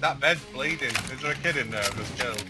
That bed's bleeding. Is there a kid in there just killed?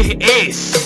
es